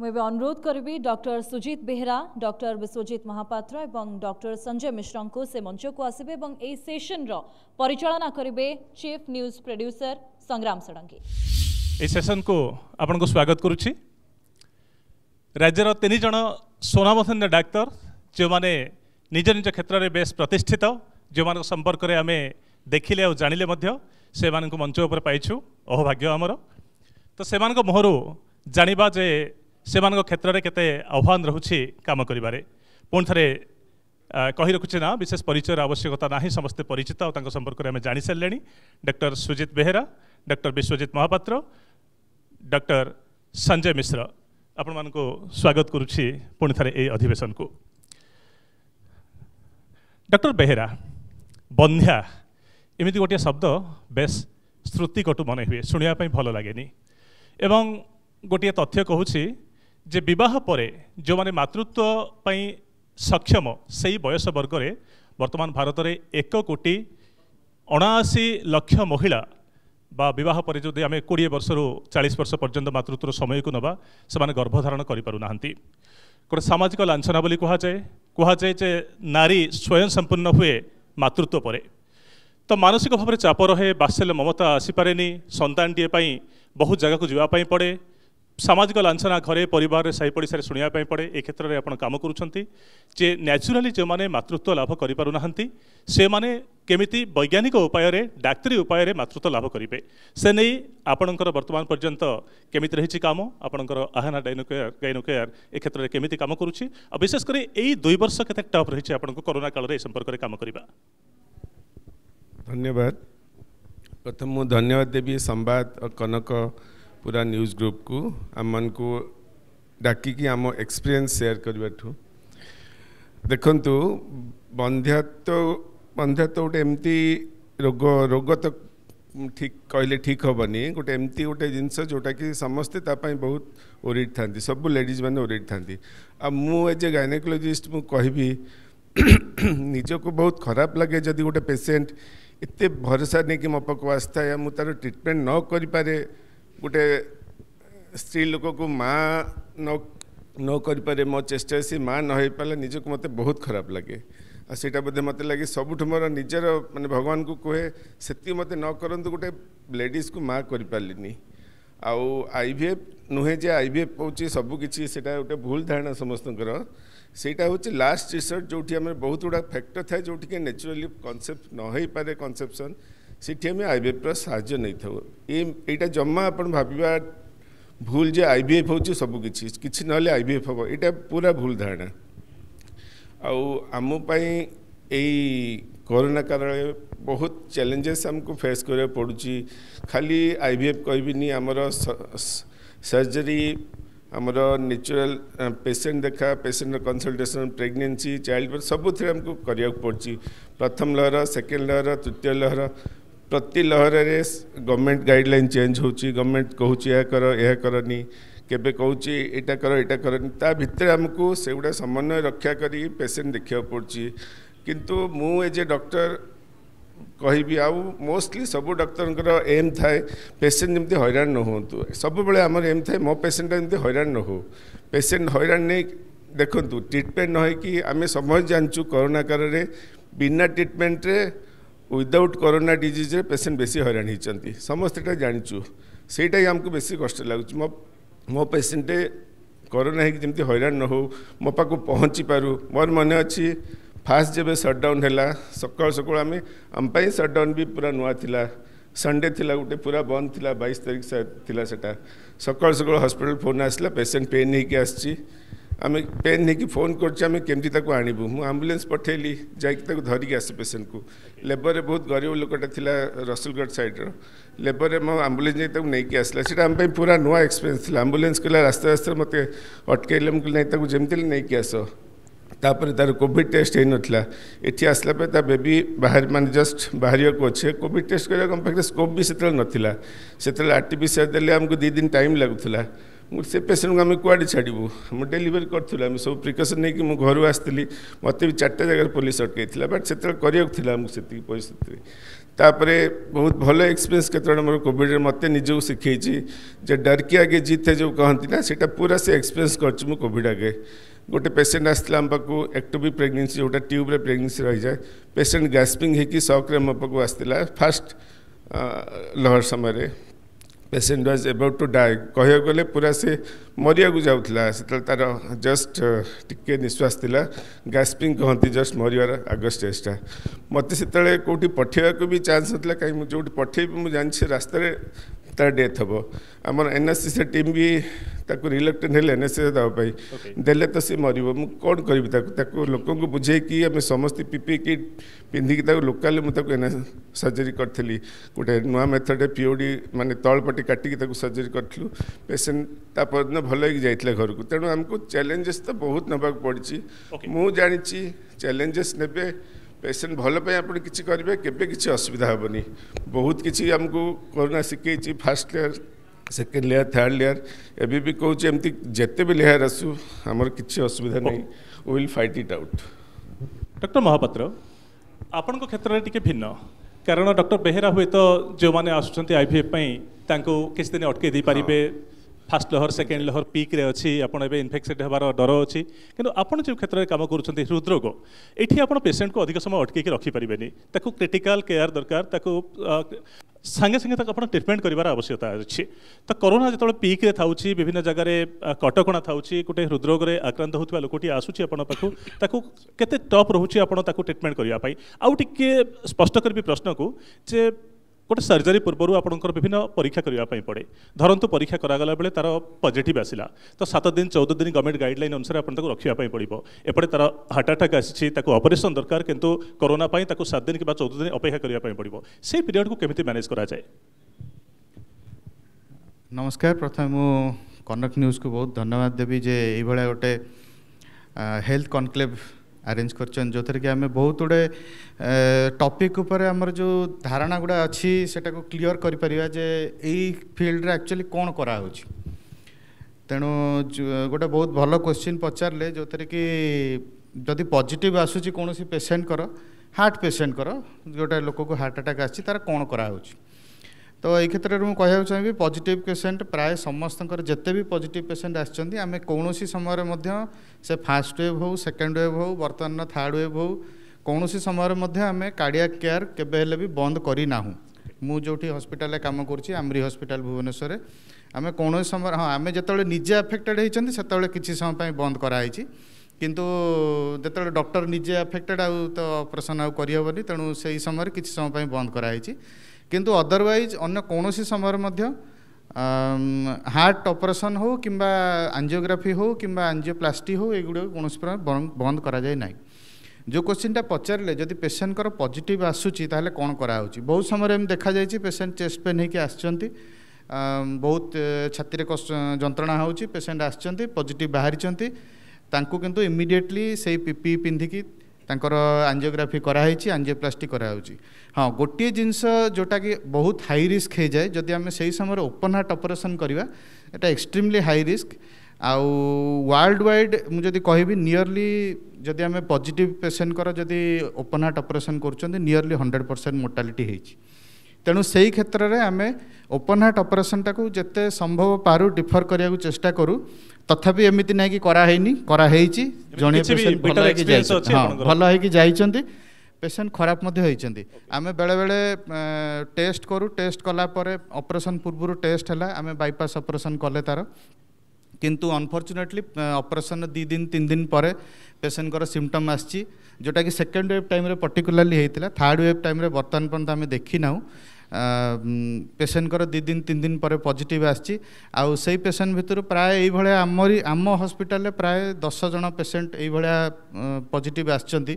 मुझे अनुरोध करी डर सुजित बेहरा डर विश्वजित महापात्र डर संजय मिश्र को से मंच को आसबे और सेसन रिचा करेंगे चीफ न्यूज प्रड्यूसर संग्राम षडंगी सेसन को आपण को स्वागत करुच राज्यर तीन जन स्वनामधन्य डाक्तर जो मैंने निज निज क्षेत्र में बेस प्रतिष्ठित जो मान संपर्क आम देखिले और जाणी से मंच पर अहभाग्य आमर तो से मुहर जाणी ସେମାନଙ୍କ କ୍ଷେତ୍ରରେ କେତେ ଆହ୍ୱାନ ରହୁଛି କାମ କରିବାରେ ପୁଣି ଥରେ କହି ରଖୁଛି ନା ବିଶେଷ ପରିଚୟର ଆବଶ୍ୟକତା ନାହିଁ ସମସ୍ତେ ପରିଚିତ ଆଉ ତାଙ୍କ ସମ୍ପର୍କରେ ଆମେ ଜାଣିସାରିଲେଣି doctor Sujit Behera doctor Biswajit Mohapatra doctor Sanjay Mishra ଆପଣମାନଙ୍କୁ ସ୍ୱାଗତ କରୁଛି ପୁଣି ଥରେ ଏହି ଅଧିବେଶନକୁ ଡକ୍ଟର ବେହେରା ବନ୍ଧ୍ୟା ଏମିତି ଗୋଟିଏ ଶବ୍ଦ ବେଶ୍ ଶ୍ରୁତିକଟୁ ମନେ ହୁଏ ଶୁଣିବା ପାଇଁ ଭଲ ଲାଗେନି ଏବଂ ଗୋଟିଏ ତଥ୍ୟ କହୁଛି যে বিবাহ পরে ଯେଉଁମାନେ মাতৃত্ব পাই সক্ষম সেই বয়স ବର୍ଗରେ বর্তমান ভারতের এক কোটি অনাশি লক্ষ মহিলা বা বিবাহ পরে যদি আমি কোড়িয়ে বর্ষর চাশ বর্ষ পর্যন্ত মাতৃত্বর সময়কু নেবা সে গর্ভধারণ করে পু না গোটে সামাজিক লাঞ্ছনা বলে কুহযায়ে কুহযায়ে যে নারী স্বয়ং সম্পূর্ণ হুয়ে মাতৃত্ব পরে তো মানসিক ভাবে চাপ রহে বাৎসল্য মমতা আসিপারে সন্তানটিয়ে বহু জায়গা যাওয়া পড়ে ସାମାଜିକ ଲାଞ୍ଛନା ଘରେ ପରିବାରରେ ସାହି ପଡ଼ିଶାରେ ଶୁଣିବା ପାଇଁ ପଡ଼େ ଏ କ୍ଷେତ୍ରରେ ଆପଣ କାମ କରୁଛନ୍ତି ଯେ ନ୍ୟାଚୁରାଲି ଯେଉଁମାନେ ମାତୃତ୍ୱ ଲାଭ କରିପାରୁନାହାନ୍ତି ସେମାନେ କେମିତି ବୈଜ୍ଞାନିକ ଉପାୟରେ ଡାକ୍ତରୀ ଉପାୟରେ ମାତୃତ୍ୱ ଲାଭ କରିବେ ସେ ନେଇ ଆପଣଙ୍କର ବର୍ତ୍ତମାନ ପର୍ଯ୍ୟନ୍ତ କେମିତି ରହିଛି କାମ ଆପଣଙ୍କର ଆହାନା ଡାଇନୋକେୟାର ଗାଇନୋକେୟାର ଏ କ୍ଷେତ୍ରରେ କେମିତି କାମ କରୁଛି ଆଉ ବିଶେଷ କରି ଏଇ ଦୁଇ ବର୍ଷ କେତେ ଟପ୍ ରହିଛି ଆପଣଙ୍କୁ କରୋନା କାଳରେ ଏ ସମ୍ପର୍କରେ କାମ କରିବା ଧନ୍ୟବାଦ ପ୍ରଥମ ମୁଁ ଧନ୍ୟବାଦ ଦେବି ସମ୍ବାଦ କନକ पूरा न्यूज ग्रुप को आम को डाकिकी आम एक्सपीरियंस सेयार करवाठू ଦେଖନ୍ତୁ ବନ୍ଧ୍ୟାତ୍ୱ ବନ୍ଧ୍ୟାତ୍ୱ ଗୋଟେ ଏମିତି ରୋଗ ରୋଗ ତ ଠିକ୍ କହିଲେ ଠିକ୍ ହେବନି ଗୋଟେ ଏମିତି ଗୋଟେ ଜିନିଷ ଯେଉଁଟାକି ସମସ୍ତେ ତା ପାଇଁ ବହୁତ ଓରିଡ଼ ଥାନ୍ତି ସବୁ ଲେଡ଼ିଜ୍ ମାନେ ଓରିଡ଼ ଥାନ୍ତି ଆଉ ମୁଁ ଏଜ୍ ଏ ଗାଇନେକୋଲୋଜିଷ୍ଟ ମୁଁ କହିବି ନିଜକୁ ବହୁତ ଖରାପ ଲାଗେ ଯଦି ଗୋଟେ ପେସେଣ୍ଟ ଏତେ ଭରସା ନେଇକି ମୋ ପାଖକୁ ଆସିଥାଏ ଆଉ ମୁଁ ତା'ର ଟ୍ରିଟମେଣ୍ଟ ନ କରିପାରେ ଗୋଟେ ସ୍ତ୍ରୀ ଲୋକକୁ ମା ନ ନ କରିପାରେ ମୋ ଚେଷ୍ଟା ସେ ମା ନ ହେଇପାରିଲେ ନିଜକୁ ମୋତେ ବହୁତ ଖରାପ ଲାଗେ ଆଉ ସେଇଟା ବୋଧେ ମୋତେ ଲାଗେ ସବୁଠୁ ମୋର ନିଜର ମାନେ ଭଗବାନଙ୍କୁ କୁହେ ସେତିକି ମୋତେ ନ କରନ୍ତୁ ଗୋଟେ ଲେଡ଼ିଜ୍କୁ ମା କରିପାରିଲିନି ଆଉ ଆଇ ଭି ଏଫ୍ ନୁହେଁ ଯେ ଆଇ ଭି ଏଫ୍ ହେଉଛି ସବୁକିଛି ସେଇଟା ଗୋଟେ ଭୁଲ ଧାରଣା ସମସ୍ତଙ୍କର ସେଇଟା ହେଉଛି ଲାଷ୍ଟ ରିସର୍ଚ୍ଚ ଯେଉଁଠି ଆମର ବହୁତ ଗୁଡ଼ାକ ଫ୍ୟାକ୍ଟର ଥାଏ ଯେଉଁଠିକି ନ୍ୟାଚୁରାଲି କନସେପ୍ଟ ନ ହେଇପାରେ କନସେପ୍ସନ୍ ସେଠି ଆମେ ଆଇ ବି ଏଫ୍ର ସାହାଯ୍ୟ ନେଇଥାଉ ଏଇଟା ଜମା ଆପଣ ଭାବିବା ଭୁଲ ଯେ ଆଇ ବି ଏଫ୍ ହେଉଛି ସବୁକିଛି କିଛି ନହେଲେ ଆଇ ବି ଏଫ୍ ହେବ ଏଇଟା ପୁରା ଭୁଲ ଧାରଣା ଆଉ ଆମ ପାଇଁ ଏଇ କରୋନା କାଳରେ ବହୁତ ଚ୍ୟାଲେଞ୍ଜେସ୍ ଆମକୁ ଫେସ୍ କରିବାକୁ ପଡ଼ୁଛି ଖାଲି ଆଇ ବି ଏଫ୍ କହିବିନି ଆମର ସର୍ଜରୀ ଆମର ନ୍ୟାଚୁରାଲ ପେସେଣ୍ଟ ଦେଖା ପେସେଣ୍ଟର କନସଲଟେସନ୍ ପ୍ରେଗନେନ୍ସି ଚାଇଲ୍ଡ ସବୁ ଥିରେ ଆମକୁ କରିବାକୁ ପଡ଼ୁଛି ପ୍ରଥମ ଲହର ସେକେଣ୍ଡ ଲହର ତୃତୀୟ ଲହର ପ୍ରତି ଲହରରେ ଗଭର୍ଣ୍ଣମେଣ୍ଟ ଗାଇଡ଼ଲାଇନ୍ ଚେଞ୍ଜ ହେଉଛି ଗଭର୍ଣ୍ଣମେଣ୍ଟ କହୁଛି ଏହା କର ଏହା କରନି କେବେ କହୁଛି ଏଇଟା କର ଏଇଟା କରନି ତା ଭିତରେ ଆମକୁ ସେଗୁଡ଼ା ସମନ୍ୱୟ ରକ୍ଷା କରି ପେସେଣ୍ଟ ଦେଖିବାକୁ ପଡ଼ୁଛି କିନ୍ତୁ ମୁଁ ଏଜ୍ ଏ ଡକ୍ଟର କହିବି ଆଉ ମୋଷ୍ଟଲି ସବୁ ଡକ୍ଟରଙ୍କର ଏମ୍ ଥାଏ ପେସେଣ୍ଟ ଯେମିତି ହଇରାଣ ନ ହୁଅନ୍ତୁ ସବୁବେଳେ ଆମର ଏମ୍ ଥାଏ ମୋ ପେସେଣ୍ଟଟା ଯେମିତି ହଇରାଣ ନ ହେଉ ପେସେଣ୍ଟ ହଇରାଣ ନେଇ ଦେଖନ୍ତୁ ଟ୍ରିଟମେଣ୍ଟ ନ ହେଇକି ଆମେ ସମସ୍ତେ ଜାଣିଛୁ କରୋନା କାଳରେ ବିନା ଟ୍ରିଟମେଣ୍ଟରେ উইদাউট করোনা ডিজিজে পেসেন্ট বেশি হইরাণ হয়েছেন সমস্ত এটা জাঁচু সেইটাই আমাকে বেশি কষ্ট লাগুছে মো মো পেসেন্টে করোনা হয়েকি যেমন হইরাণ ন হো মো পাখু পৌঁছি পারু মোর মনে অছি ফার্স্ট যেবে সটডাউন হল সকাল সকাল আমি আমি সটডাউন বি পুরা নূয়া লা संडे थिला गोटे पूरा बंद थिला बैश तारीख थिला सेटा सकाल सकाल हस्पिटाल फोन आसला पेसेंट पेन होईकी आसची आम पेन हो फोन करें केमती आणबू मुझे आम्बुलान्स पठेली जैक धरिक आसे पेसेंट को लेबर में बहुत गरीब लोकटा रसुलगढ़ सैड्र लेबर में आंबुलांस जाकि नहीं आसला से पूरा नुआ एक्सपीरियंस आम्बुलान्स कहला रास्ते रास्ते मत अटकैले मुझे नहीं नहीं आस तापर तार कोविड टेस्ट हो नाला ये आसला ता बेबी बाहर मान जस्ट बाहर को अच्छे कोविड टेस्ट करने पाखे स्कोप भी से ना से R T P C R दे आमको टाइम लगुला से पेसेंट को आम कड़े छाड़ू मुझे डेलीवरी करूँ आम सब प्रिकसन नहीं मुझे घर आसती मत भी चार्टा जगह पुलिस अटकई बट से करती परिस्थिति तापर बहुत भल एक्सपीरियंस के मोर में मत निजी शिखे जे डर के आगे जीते जो कहती ना से पूरा से एक्सपीरियंस कर आगे गोटे पेसेंट आसला आम पाक एक्टू भी प्रेगनेसी जोटा ट्यूब्रे प्रेगनेसी रही जाए पेसेंट गैसपिंग होक्रे आम पाक आसला फास्ट लहर समय patient was about to die କହିବାକୁ ଗଲେ ପୁରା ସେ ମରିବାକୁ ଯାଉଥିଲା ସେତେବେଳେ ତା'ର ଜଷ୍ଟ ଟିକିଏ ନିଶ୍ୱାସ ଥିଲା ଗ୍ୟାସ୍ପିଂ କହନ୍ତି ଜଷ୍ଟ ମରିବାର ଆଗ ଷ୍ଟେଜ୍ଟା ମୋତେ ସେତେବେଳେ କେଉଁଠି ପଠାଇବାକୁ ବି ଚାନ୍ସ ନଥିଲା କାହିଁକି ମୁଁ ଯେଉଁଠି ପଠାଇବି ମୁଁ ଜାଣିଛି ରାସ୍ତାରେ ତା ଡେଥ୍ ହେବ ଆମର ଏନ୍ଏସ୍ସି ଟିମ୍ ବି ତାକୁ ରିଲେକ୍ଟେଡ଼ ହେଲେ ଏନ୍ଏସ୍ସି ଦେବା ପାଇଁ ଦେଲେ ତ ସେ ମରିବ ମୁଁ କ'ଣ କରିବି ତାକୁ ତାକୁ ଲୋକଙ୍କୁ ବୁଝେଇକି ଆମେ ସମସ୍ତେ ପିପି କିଟ୍ ପିନ୍ଧିକି ତାକୁ ଲୋକାଲି ମୁଁ ତାକୁ ଏନ୍ଏସ୍ ସର୍ଜରୀ କରିଥିଲି ଗୋଟେ ନୂଆ ମେଥଡ଼ରେ ପିଓଡ଼ି ମାନେ ତଳପଟି କାଟିକି ତାକୁ ସର୍ଜରୀ କରିଥିଲୁ ପେସେଣ୍ଟ ତା ପରଦିନ ଭଲ ହେଇକି ଯାଇଥିଲା ଘରକୁ ତେଣୁ ଆମକୁ ଚ୍ୟାଲେଞ୍ଜେସ୍ ତ ବହୁତ ନେବାକୁ ପଡ଼ିଛି ମୁଁ ଜାଣିଛି ଚ୍ୟାଲେଞ୍ଜେସ୍ ନେବେ पेसेंट भलप आप किसी करेंगे केवे किसी असुविधा हेनी बहुत किसी आमको corona शिखे first layer second layer third layer एवं भी कौच एमती जिते भी लेयर आसू आम किसी असुविधा नहीं will fight it out doctor Mohapatra आपण क्षेत्र में टी भिन्न कारण डक्टर बेहेरा हूँ तो जो मैंने आसुच्च आई पर किसी दिन अटकई दे पारे ফার্স্ট লহর সেকেন্ড লহর পিক্রে অছি আপনার এবে ইনফেকসেড হবার ডর অছি কিন্তু আপনার যে ক্ষেত্রে কাম করছেন হৃদরোগ এটি আপনার পেসেন্টকে অধিক সময় অটকাইকি রখিপারে তাকে ক্রিটিকাল কেয়ার দরকার তাকে ସାଙ୍ଗେ ସାଙ୍ଗେ ତାକୁ ଆପଣ ଟ୍ରିଟମେଣ୍ଟ କରିବାର ଆବଶ୍ୟକତା ଅଛି ତ କରୋନା ଯେତେବେଳେ ପିକ୍ରେ ଥାଉଛି ବିଭିନ୍ନ ଜାଗାରେ କଟକଣା ଥାଉଛି ଗୋଟେ ହୃଦରୋଗରେ ଆକ୍ରାନ୍ତ ହେଉଥିବା ଲୋକଟି ଆସୁଛି ଆପଣଙ୍କ ପାଖକୁ ତାକୁ କେତେ ଟପ୍ ରହୁଛି ଆପଣ ତାକୁ ଟ୍ରିଟମେଣ୍ଟ କରିବା ପାଇଁ ଆଉ ଟିକିଏ ସ୍ପଷ୍ଟ କରିବି ପ୍ରଶ୍ନକୁ ଯେ ଗୋଟେ ସର୍ଜରୀ ପୂର୍ବରୁ ଆପଣଙ୍କର ବିଭିନ୍ନ ପରୀକ୍ଷା କରିବା ପାଇଁ ପଡ଼େ ଧରନ୍ତୁ ପରୀକ୍ଷା କରାଗଲା ବେଳେ ତା'ର ପଜିଟିଭ୍ ଆସିଲା ତ ସାତ ଦିନ ଚଉଦ ଦିନ ଗଭର୍ଣ୍ଣମେଣ୍ଟ ଗାଇଡ଼ଲାଇନ୍ ଅନୁସାରେ ଆପଣ ତାକୁ ରଖିବା ପାଇଁ ପଡ଼ିବ ଏପଟେ ତା'ର ହାର୍ଟ ଆଟାକ୍ ଆସିଛି ତାକୁ ଅପରେସନ୍ ଦରକାର କିନ୍ତୁ କରୋନା ପାଇଁ ତାକୁ ସାତ ଦିନ କିମ୍ବା ଚଉଦ ଦିନ ଅପେକ୍ଷା କରିବା ପାଇଁ ପଡ଼ିବ ସେଇ ପିରିୟଡ଼କୁ କେମିତି ମ୍ୟାନେଜ୍ କରାଯାଏ ନମସ୍କାର ପ୍ରଥମେ ମୁଁ କନକ ନ୍ୟୁଜ୍କୁ ବହୁତ ଧନ୍ୟବାଦ ଦେବି ଯେ ଏଇଭଳିଆ ଗୋଟେ ହେଲ୍ଥ କନକ୍ଲେଭ୍ ଆରେଞ୍ଜ କରିଛନ୍ତି କି ଆମେ ବହୁତ ଗୁଡ଼େ ଟପିକ୍ ଉପରେ ଆମର ଯେଉଁ ଧାରଣା ଗୁଡ଼ା ଅଛି ସେଟାକୁ କ୍ଲିଅର୍ କରିପାରିବା ଯେ ଏଇ ଫିଲ୍ଡରେ ଆକ୍ଚୁଆଲି କ'ଣ କରାହେଉଛି ତେଣୁ ଗୋଟେ ବହୁତ ଭଲ କୋଶ୍ଚିନ୍ ପଚାରିଲେ ଯେଉଁଥିରେ କି ଯଦି ପଜିଟିଭ୍ ଆସୁଛି କୌଣସି ପେସେଣ୍ଟଙ୍କର ହାର୍ଟ ପେସେଣ୍ଟଙ୍କର ଯେଉଁଟା ଲୋକକୁ ହାର୍ଟ ଆଟାକ୍ ଆସିଛି ତା'ର କ'ଣ କରାହେଉଛି ତ ଏଇ କ୍ଷେତ୍ରରେ ମୁଁ କହିବାକୁ ଚାହିଁବି ପଜିଟିଭ୍ ପେସେଣ୍ଟ ପ୍ରାୟ ସମସ୍ତଙ୍କର ଯେତେ ବି ପଜିଟିଭ୍ ପେସେଣ୍ଟ ଆସିଛନ୍ତି ଆମେ କୌଣସି ସମୟରେ ମଧ୍ୟ ସେ ଫାର୍ଷ୍ଟ ୱେଭ୍ ହେଉ ସେକେଣ୍ଡ ୱେଭ୍ ହେଉ ବର୍ତ୍ତମାନର ଥାର୍ଡ଼ ୱେଭ୍ ହେଉ କୌଣସି ସମୟରେ ମଧ୍ୟ ଆମେ କାର୍ଡ଼ିଆ କେୟାର କେବେ ହେଲେ ବି ବନ୍ଦ କରିନାହୁଁ ମୁଁ ଯେଉଁଠି ହସ୍ପିଟାଲରେ କାମ କରୁଛି ଆମରି ହସ୍ପିଟାଲ ଭୁବନେଶ୍ୱରରେ ଆମେ କୌଣସି ସମୟରେ ହଁ ଆମେ ଯେତେବେଳେ ନିଜେ ଆଫେକ୍ଟେଡ଼୍ ହୋଇଛନ୍ତି ସେତେବେଳେ କିଛି ସମୟ ପାଇଁ ବନ୍ଦ କରାହେଇଛି କିନ୍ତୁ ଯେତେବେଳେ ଡକ୍ଟର ନିଜେ ଆଫେକ୍ଟେଡ଼୍ ଆଉ ତ ଅପରେସନ୍ ଆଉ କରିହେବନି ତେଣୁ ସେହି ସମୟରେ କିଛି ସମୟ ପାଇଁ ବନ୍ଦ କରାହେଇଛି କିନ୍ତୁ ଅଦରୱାଇଜ୍ ଅନ୍ୟ କୌଣସି ସମୟରେ ମଧ୍ୟ ହାର୍ଟ ଅପରେସନ୍ ହେଉ କିମ୍ବା ଆଞ୍ଜିଓଗ୍ରାଫି ହେଉ କିମ୍ବା ଆଞ୍ଜିଓପ୍ଲାଷ୍ଟି ହେଉ ଏଗୁଡ଼ିକ କୌଣସି ପ୍ରକାର ବନ୍ଦ କରାଯାଏ ନାହିଁ ଯେଉଁ କୋଶ୍ଚିନ୍ଟା ପଚାରିଲେ ଯଦି ପେସେଣ୍ଟଙ୍କର ପଜିଟିଭ୍ ଆସୁଛି ତାହେଲେ କ'ଣ କରାହେଉଛି ବହୁତ ସମୟରେ ଏମିତି ଦେଖାଯାଇଛି ପେସେଣ୍ଟ ଚେଷ୍ଟ ପେନ୍ ହେଇକି ଆସିଛନ୍ତି ବହୁତ ଛାତିରେ ଯନ୍ତ୍ରଣା ହେଉଛି ପେସେଣ୍ଟ ଆସିଛନ୍ତି ପଜିଟିଭ୍ ବାହାରିଛନ୍ତି ତାଙ୍କୁ କିନ୍ତୁ ଇମିଡ଼ିଏଟଲି ସେଇ ପିପି ପିନ୍ଧିକି ତାଙ୍କର ଆଞ୍ଜିଓଗ୍ରାଫି କରାହେଇଛି ଆଞ୍ଜିଓପ୍ଲାଷ୍ଟି କରାହେଉଛି ହଁ ଗୋଟିଏ ଜିନିଷ ଯେଉଁଟାକି ବହୁତ ହାଇ ରିସ୍କ ହେଇଯାଏ ଯଦି ଆମେ ସେହି ସମୟରେ ଓପନ୍ ହାର୍ଟ ଅପରେସନ୍ କରିବା ଏଇଟା ଏକ୍ସଟ୍ରିମଲି ହାଇ ରିସ୍କ ଆଉ ୱାର୍ଲଡ ୱାଇଡ଼ ମୁଁ ଯଦି କହିବି ନିୟରଲି ଯଦି ଆମେ ପଜିଟିଭ୍ ପେସେଣ୍ଟଙ୍କର ଯଦି ଓପନ୍ ହାର୍ଟ ଅପରେସନ୍ କରୁଛନ୍ତି ନିୟରଲି ହଣ୍ଡ୍ରେଡ଼ ପରସେଣ୍ଟ ମୋର୍ଟାଲିଟି ହେଇଛି ତେଣୁ ସେହି କ୍ଷେତ୍ରରେ ଆମେ ଓପନ୍ ହାର୍ଟ ଅପରେସନ୍ଟାକୁ ଯେତେ ସମ୍ଭବ ପାରୁ ଡିଫର୍ କରିବାକୁ ଚେଷ୍ଟା କରୁ তথাপি এমিতি ନାହିଁ କି କରାହେଇନି କରାହେଇଛି ଜଣେ ପେସେଣ୍ଟ ଭଲ ହେଇକି ଯାଇଛନ୍ତି ହଁ ଭଲ ହେଇକି ଯାଇଛନ୍ତି ପେସେଣ୍ଟ ଖରାପ ମଧ୍ୟ ହେଇଛନ୍ତି ଆମେ ବେଳେବେଳେ ଟେଷ୍ଟ କରୁ ଟେଷ୍ଟ କଲା ପରେ ଅପରେସନ୍ ପୂର୍ବରୁ ଟେଷ୍ଟ ହେଲା ଆମେ ବାଇପାସ୍ ଅପରେସନ୍ କଲେ ତା'ର କିନ୍ତୁ ଅନଫର୍ଚୁନେଟଲି ଅପରେସନ୍ ଦୁଇ ଦିନ ତିନି ଦିନ ପରେ ପେସେଣ୍ଟଙ୍କର ସିମ୍ପଟମ୍ ଆସିଛି ଯେଉଁଟାକି ସେକେଣ୍ଡ ୱେଭ୍ ଟାଇମ୍ରେ ପର୍ଟିକୁଲାରଲି ହେଇଥିଲା ଥାର୍ଡ଼ ୱେଭ୍ ଟାଇମ୍ରେ ବର୍ତ୍ତମାନ ପର୍ଯ୍ୟନ୍ତ ଆମେ ଦେଖିନାହୁଁ ପେସେଣ୍ଟଙ୍କର ଦୁଇ ଦିନ ତିନି ଦିନ ପରେ ପଜିଟିଭ୍ ଆସିଛି ଆଉ ସେଇ ପେସେଣ୍ଟ ଭିତରୁ ପ୍ରାୟ ଏଇଭଳିଆ ଆମରି ଆମ ହସ୍ପିଟାଲରେ ପ୍ରାୟ ଦଶ ଜଣ ପେସେଣ୍ଟ ଏଇଭଳିଆ ପଜିଟିଭ୍ ଆସିଛନ୍ତି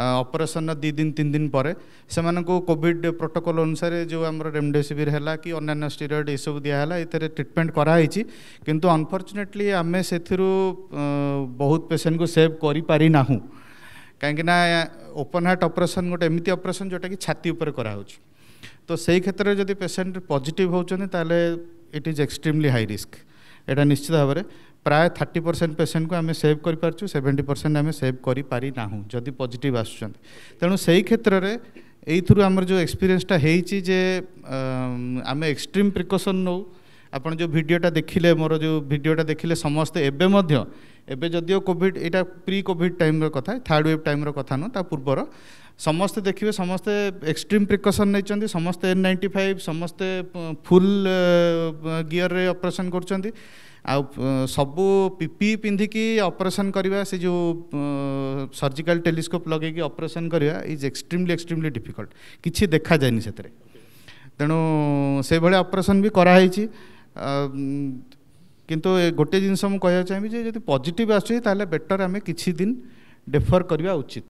ଅପରେସନ୍ର ଦୁଇ ଦିନ ତିନି ଦିନ ପରେ ସେମାନଙ୍କୁ କୋଭିଡ଼ ପ୍ରୋଟୋକଲ୍ ଅନୁସାରେ ଯେଉଁ ଆମର ରେମଡେସିଭିର୍ ହେଲା କି ଅନ୍ୟାନ୍ୟ ଷ୍ଟିରଏଡ୍ ଏସବୁ ଦିଆହେଲା ଏଥିରେ ଟ୍ରିଟମେଣ୍ଟ କରାହେଇଛି କିନ୍ତୁ ଅନଫର୍ଚୁନେଟଲି ଆମେ ସେଥିରୁ ବହୁତ ପେସେଣ୍ଟକୁ ସେଭ୍ କରିପାରିନାହୁଁ କାହିଁକିନା ଓପନ୍ ହାର୍ଟ ଅପରେସନ୍ ଗୋଟେ ଏମିତି ଅପରେସନ୍ ଯେଉଁଟାକି ଛାତି ଉପରେ କରାହେଉଛି তো সেই ক্ষেত্রে যদি পেসেন্ট পজিটিভ হচ্ছেন তাহলে it is extremely high risk এটা নিশ্চিত ভাবে প্রায় থার্টি পরসেন্ট পেসেন্টকে আমি সেভ করে পারছু সেভেন্টি পরসেন্ট আমি সেভ করে পারি না যদি পজিটিভ আসুচান তেমন সেই ক্ষেত্রে এইথর আমার যে এক্সপিরিয়েন্সটা হয়েছি যে আমি এক্সট্রিম প্রিকসন নৌ আপনার যে ভিডিওটা দেখলে মোর যে ভিডিওটা দেখলে সমস্তে এবে মধ্য এবে যদিও কোভিড এটা প্রি কোভিড টাইমর কথা থার্ড ওয়েভ টাইমর কথা নয় তা পূর্বর ସମସ୍ତେ ଦେଖିବେ ସମସ୍ତେ ଏକ୍ସଟ୍ରିମ୍ ପ୍ରିକସନ୍ ନେଇଛନ୍ତି ସମସ୍ତେ ଏନ୍ ନାଇଣ୍ଟି ଫାଇଭ୍ ସମସ୍ତେ ଫୁଲ୍ ଗିଅର୍ରେ ଅପରେସନ୍ କରୁଛନ୍ତି ଆଉ ସବୁ ପିପି ପିନ୍ଧିକି ଅପରେସନ୍ କରିବା ସେ ଯେଉଁ ସର୍ଜିକାଲ୍ ଟେଲିସ୍କୋପ୍ ଲଗେଇକି ଅପରେସନ୍ କରିବା ଇଜ୍ ଏକ୍ସଟ୍ରିମ୍ଲି ଏକ୍ସଟ୍ରିମ୍ଲି ଡିଫିକଲ୍ଟ କିଛି ଦେଖାଯାଏନି ସେଥିରେ ତେଣୁ ସେଭଳିଆ ଅପରେସନ୍ ବି କରାହେଇଛି କିନ୍ତୁ ଗୋଟିଏ ଜିନିଷ ମୁଁ କହିବାକୁ ଚାହିଁବି ଯେ ଯଦି ପଜିଟିଭ୍ ଆସୁଛି ତାହେଲେ ବେଟର୍ ଆମେ କିଛି ଦିନ ଡେଫର୍ କରିବା ଉଚିତ